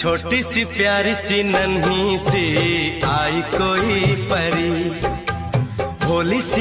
छोटी सी प्यारी सी नन्ही सी आई कोई परी। भोली सी